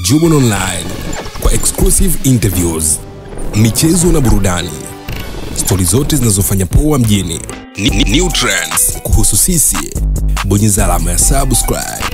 Jubon Online kwa exclusive interviews, michezo na burudani, stori zote zinazofanya poa mjini, Ni- ni- new trends kuhusu sisi. Bonyeza alama ya subscribe.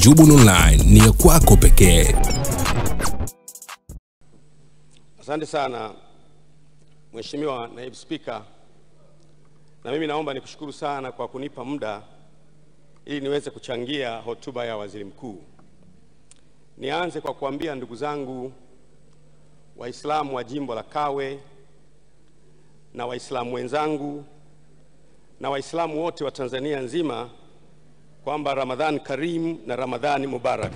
Jubon Online ni ya kwako pekee. Asante sana Mheshimiwa Naibu Spika, na mimi naomba nikushukuru sana kwa kunipa muda ili niweze kuchangia hotuba ya Waziri Mkuu. Nianze kwa kuambia ndugu zangu Waislamu wa jimbo la Kawe na Waislamu wenzangu na Waislamu wote wa Tanzania nzima kwamba Ramadhan Karim na Ramadhani Mubarak.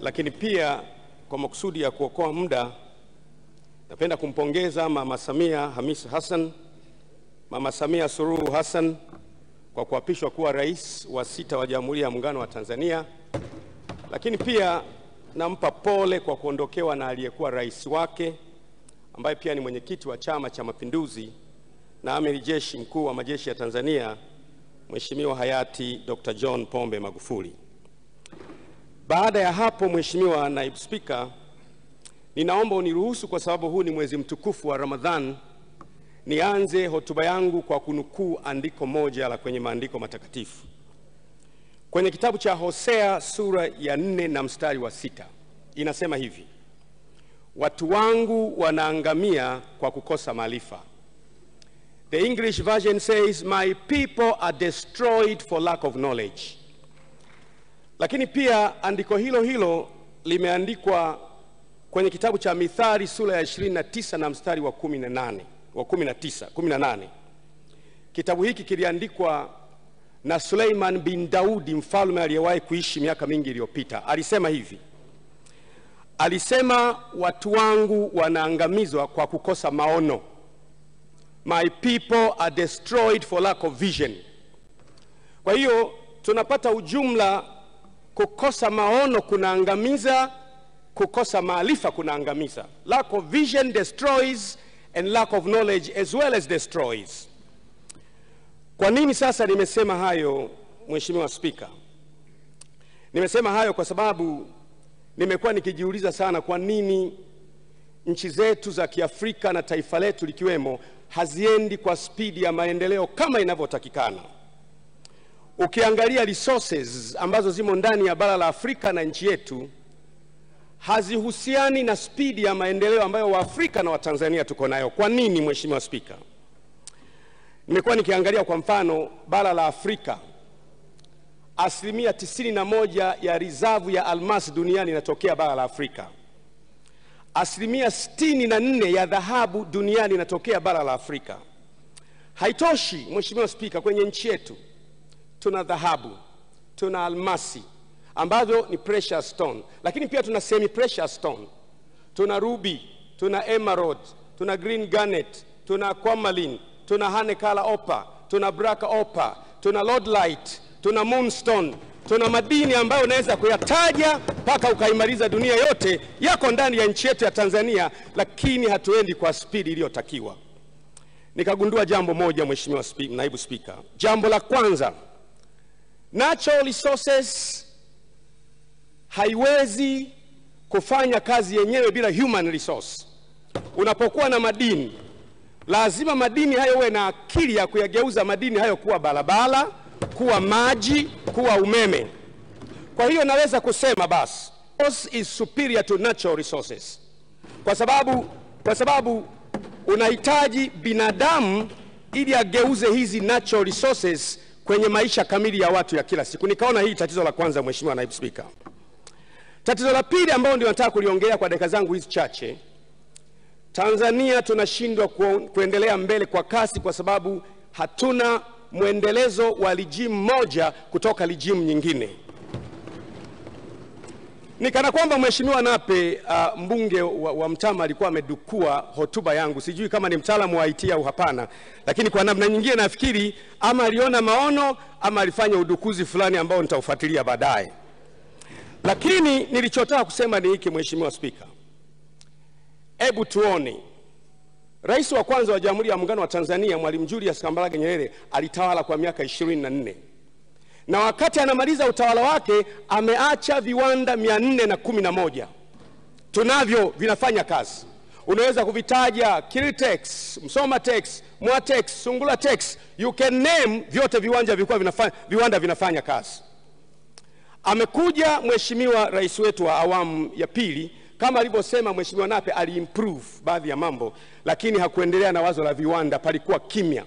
Lakini pia kwa makusudi ya kuokoa muda, napenda kumpongeza Mama Samia Hamis Hassan, Mama Samia Suluhu Hassan kwa kuapishwa kuwa rais wa sita wa Jamhuri ya Muungano wa Tanzania, lakini pia nampa pole kwa kuondokewa na aliyekuwa rais wake ambaye pia ni mwenyekiti wa Chama cha Mapinduzi na amiri jeshi mkuu wa majeshi ya Tanzania, Mheshimiwa hayati Dr. John Pombe Magufuli. Baada ya hapo, Mheshimiwa Naibu Spika, ninaomba uniruhusu kwa sababu huu ni mwezi mtukufu wa Ramadhan, nianze hotuba yangu kwa kunukuu andiko moja la kwenye maandiko matakatifu kwenye kitabu cha Hosea sura ya nne na mstari wa sita inasema hivi: watu wangu wanaangamia kwa kukosa maarifa. The English version says my people are destroyed for lack of knowledge. Lakini pia andiko hilo hilo limeandikwa kwenye kitabu cha Mithali sura ya 29 na mstari wa 18 wa 19 18. Kitabu hiki kiliandikwa na Suleiman bin Daudi, mfalme aliyewahi kuishi miaka mingi iliyopita. Alisema hivi, alisema watu wangu wanaangamizwa kwa kukosa maono, my people are destroyed for lack of vision. Kwa hiyo tunapata ujumla, kukosa maono kunaangamiza, kukosa maarifa kunaangamiza. Lack of vision destroys and lack of knowledge as well as destroys. Kwa nini sasa nimesema hayo, Mheshimiwa Spika? Nimesema hayo kwa sababu nimekuwa nikijiuliza sana kwa nini nchi zetu za Kiafrika na taifa letu likiwemo haziendi kwa spidi ya maendeleo kama inavyotakikana. Ukiangalia resources ambazo zimo ndani ya bara la Afrika na nchi yetu hazihusiani na spidi ya maendeleo ambayo Waafrika na Watanzania tuko nayo. Kwa nini, Mheshimiwa Spika? Nimekuwa nikiangalia kwa mfano bara la Afrika, asilimia tisini na moja ya rizavu ya almasi duniani inatokea bara la Afrika. Asilimia sitini na nne ya dhahabu duniani inatokea bara la Afrika. Haitoshi, Mheshimiwa Spika, kwenye nchi yetu tuna dhahabu, tuna almasi ambazo ni precious stone, lakini pia tuna semi precious stone, tuna ruby, tuna emerald, tuna green garnet, tuna aquamarine, tuna honey color tuna black opal, tuna lodlite, tuna moonstone, tuna madini ambayo unaweza kuyataja mpaka ukaimaliza dunia yote, yako ndani ya nchi yetu ya Tanzania, lakini hatuendi kwa spidi iliyotakiwa. Nikagundua jambo moja, Mheshimiwa Naibu Spika. Jambo la kwanza, natural resources haiwezi kufanya kazi yenyewe bila human resource. Unapokuwa na madini, lazima madini hayo uwe na akili ya kuyageuza madini hayo kuwa barabara, kuwa maji, kuwa umeme. Kwa hiyo naweza kusema basi resource is superior to natural resources, kwa sababu, kwa sababu unahitaji binadamu ili ageuze hizi natural resources kwenye maisha kamili ya watu ya kila siku. Nikaona hii tatizo la kwanza, Mheshimiwa Naibu Spika. Tatizo la pili ambalo ndio nataka kuliongelea kwa dakika zangu hizi chache, Tanzania tunashindwa kuendelea mbele kwa kasi kwa sababu hatuna mwendelezo wa lijimu moja kutoka lijimu nyingine. Ni kana kwamba Mheshimiwa Nape uh, mbunge wa, wa Mtama alikuwa amedukua hotuba yangu. Sijui kama ni mtaalamu wa IT au hapana, lakini kwa namna nyingine nafikiri ama aliona maono ama alifanya udukuzi fulani ambao nitaufuatilia baadaye. Lakini nilichotaka kusema ni hiki, Mheshimiwa Spika, hebu tuone, rais wa kwanza wa Jamhuri ya Muungano wa Tanzania Mwalimu Julius Kambarage Nyerere alitawala kwa miaka ishirini na nne. Na wakati anamaliza utawala wake ameacha viwanda mia nne na kumi na moja. Tunavyo vinafanya kazi. Unaweza kuvitaja Kilitex, Msomatex, Mwatex, Sungulatex, you can name, vyote viwanja vilikuwa vinafanya, viwanda vinafanya kazi. Amekuja mheshimiwa rais wetu wa awamu ya pili, kama alivyosema mheshimiwa Nape, aliimprove baadhi ya mambo, lakini hakuendelea na wazo la viwanda, palikuwa kimya.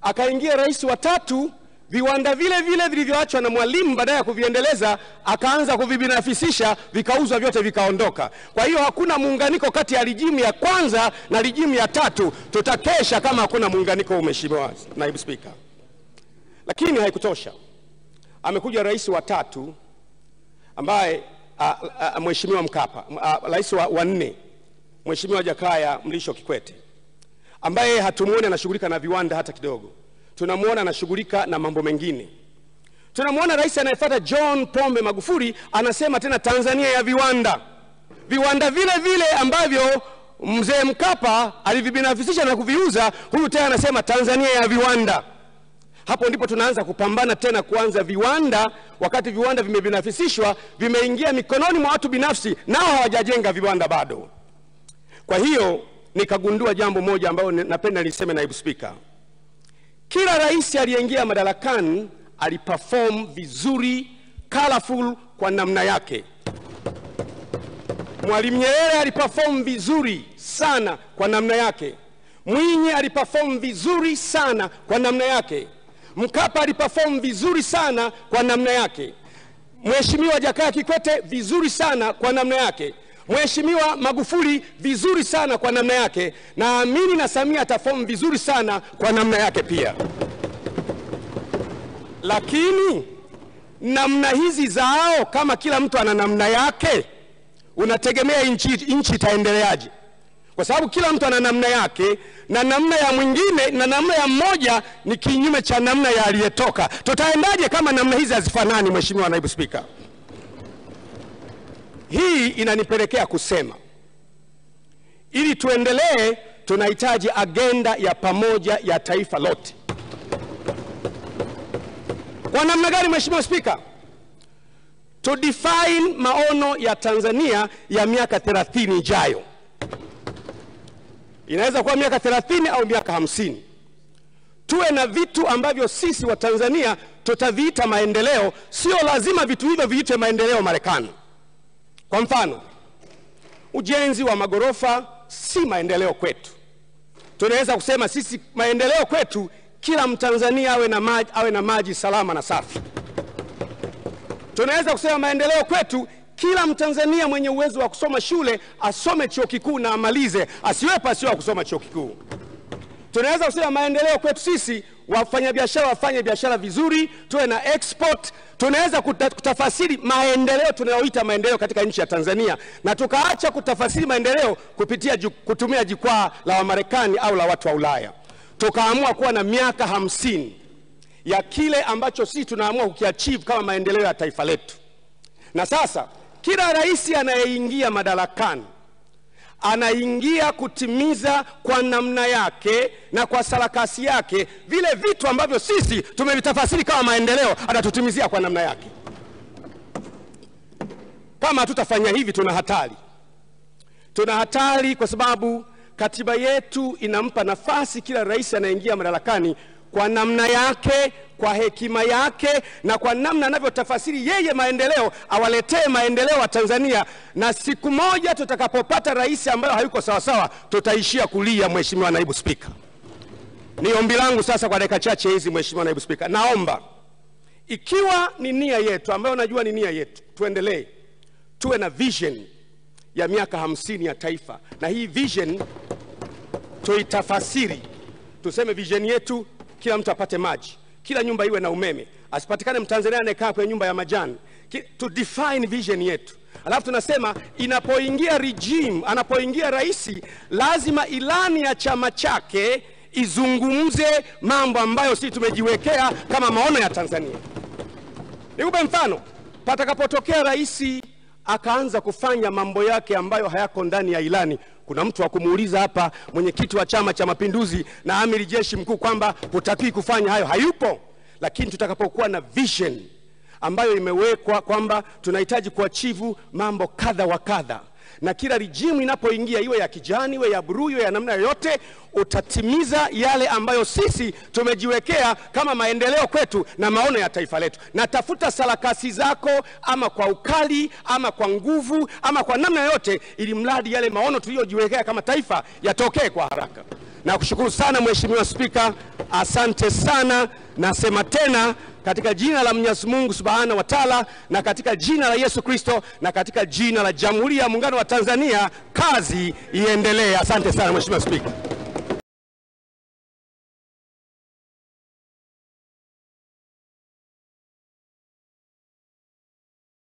Akaingia rais wa tatu, viwanda vile vile vilivyoachwa na Mwalimu, baadaye ya kuviendeleza akaanza kuvibinafisisha, vikauzwa vyote, vikaondoka. Kwa hiyo hakuna muunganiko kati ya rijimu ya kwanza na rijimu ya tatu. Tutakesha kama hakuna muunganiko, mheshimiwa naibu spika. Lakini haikutosha, amekuja rais wa tatu ambaye mheshimiwa Mkapa, rais wa, nne mheshimiwa Jakaya Mlisho Kikwete ambaye hatumuoni anashughulika na viwanda hata kidogo. Tunamwona anashughulika na mambo mengine. Tunamwona rais anayefuata John Pombe Magufuli anasema tena Tanzania ya viwanda, viwanda vile vile ambavyo mzee Mkapa alivibinafisisha na kuviuza, huyu tena anasema Tanzania ya viwanda. Hapo ndipo tunaanza kupambana tena kuanza viwanda, wakati viwanda vimebinafisishwa, vimeingia mikononi mwa watu binafsi, nao hawajajenga viwanda bado. Kwa hiyo nikagundua jambo moja ambalo napenda niseme, naibu spika, kila rais aliyeingia madarakani aliperform vizuri, colorful kwa namna yake. Mwalimu Nyerere aliperform vizuri sana kwa namna yake. Mwinyi aliperform vizuri sana kwa namna yake. Mkapa aliperform vizuri sana kwa namna yake. Mheshimiwa Jakaya Kikwete vizuri sana kwa namna yake. Mheshimiwa Magufuli vizuri sana kwa namna yake. Naamini na Samia ataform vizuri sana kwa namna yake pia. Lakini namna hizi zao, kama kila mtu ana namna yake, unategemea nchi itaendeleaje? Kwa sababu kila mtu ana namna yake, na namna ya mwingine na namna ya mmoja ni kinyume cha namna ya aliyetoka. Tutaendaje kama namna hizi hazifanani? Mheshimiwa Naibu Spika, hii inanipelekea kusema ili tuendelee, tunahitaji agenda ya pamoja ya taifa lote. Kwa namna gani, Mheshimiwa Spika? To define maono ya Tanzania ya miaka 30 ijayo. Inaweza kuwa miaka 30 au miaka hamsini. Tuwe na vitu ambavyo sisi wa Tanzania tutaviita maendeleo. Sio lazima vitu hivyo viitwe maendeleo Marekani. Kwa mfano, ujenzi wa magorofa si maendeleo kwetu. Tunaweza kusema sisi maendeleo kwetu, kila Mtanzania awe na maji, awe na maji salama na safi. Tunaweza kusema maendeleo kwetu, kila Mtanzania mwenye uwezo wa kusoma shule asome chuo kikuu na amalize, asiwe pasiwa wa kusoma chuo kikuu. Tunaweza kusema maendeleo kwetu sisi, wafanyabiashara wafanye biashara vizuri, tuwe na export. Tunaweza kuta, kutafasiri maendeleo tunayoita maendeleo katika nchi ya Tanzania, na tukaacha kutafasiri maendeleo kupitia kutumia jukwaa la Wamarekani au la watu wa Ulaya, tukaamua kuwa na miaka hamsini ya kile ambacho sisi tunaamua kukiachieve kama maendeleo ya taifa letu. Na sasa kila rais anayeingia madarakani anaingia kutimiza kwa namna yake na kwa sarakasi yake vile vitu ambavyo sisi tumevitafasiri kama maendeleo, anatutimizia kwa namna yake. Kama hatutafanya hivi, tuna hatari, tuna hatari kwa sababu katiba yetu inampa nafasi kila rais anayeingia madarakani kwa namna yake, kwa hekima yake na kwa namna anavyotafasiri yeye maendeleo, awaletee maendeleo wa Tanzania. Na siku moja tutakapopata rais ambayo hayuko sawasawa, tutaishia kulia. Mheshimiwa Naibu Spika, ni ombi langu sasa kwa dakika chache hizi, Mheshimiwa Naibu Spika, naomba ikiwa ni nia yetu ambayo najua ni nia yetu, tuendelee tuwe na vision ya miaka hamsini ya taifa, na hii vision tuitafasiri, tuseme vision yetu kila mtu apate maji, kila nyumba iwe na umeme, asipatikane Mtanzania anayekaa kwenye nyumba ya majani. To define vision yetu, alafu tunasema inapoingia regime, anapoingia rais, lazima ilani ya chama chake izungumze mambo ambayo sisi tumejiwekea kama maono ya Tanzania. Nikupe mfano, patakapotokea rais akaanza kufanya mambo yake ambayo hayako ndani ya ilani, kuna mtu wa kumuuliza hapa, mwenyekiti wa Chama cha Mapinduzi na amiri jeshi mkuu, kwamba hutakiwi kufanya hayo, hayupo. lakini tutakapokuwa na vision ambayo imewekwa kwamba tunahitaji kuachivu mambo kadha wa kadha na kila rijimu inapoingia iwe ya kijani iwe ya bluu iwe ya namna yoyote utatimiza yale ambayo sisi tumejiwekea kama maendeleo kwetu na maono ya taifa letu. Na tafuta sarakasi zako ama kwa ukali ama kwa nguvu ama kwa namna yoyote ili mradi yale maono tuliyojiwekea kama taifa yatokee kwa haraka na kushukuru sana mheshimiwa spika asante sana nasema tena katika jina la Mwenyezi Mungu Subhanahu wa Ta'ala na katika jina la Yesu Kristo na katika jina la Jamhuri ya Muungano wa Tanzania, kazi iendelee. Asante sana Mheshimiwa Spika.